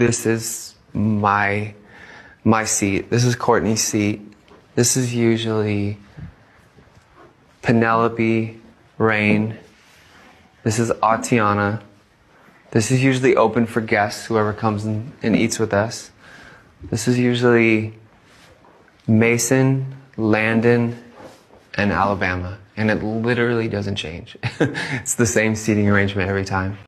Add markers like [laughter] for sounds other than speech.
This is my my seat. This is Kourtney's seat. This is usually Penelope, Reign. This is Atiana. This is usually open for guests, whoever comes and, and eats with us. This is usually Mason, Landon, and Alabama. And it literally doesn't change. [laughs] it's the same seating arrangement every time.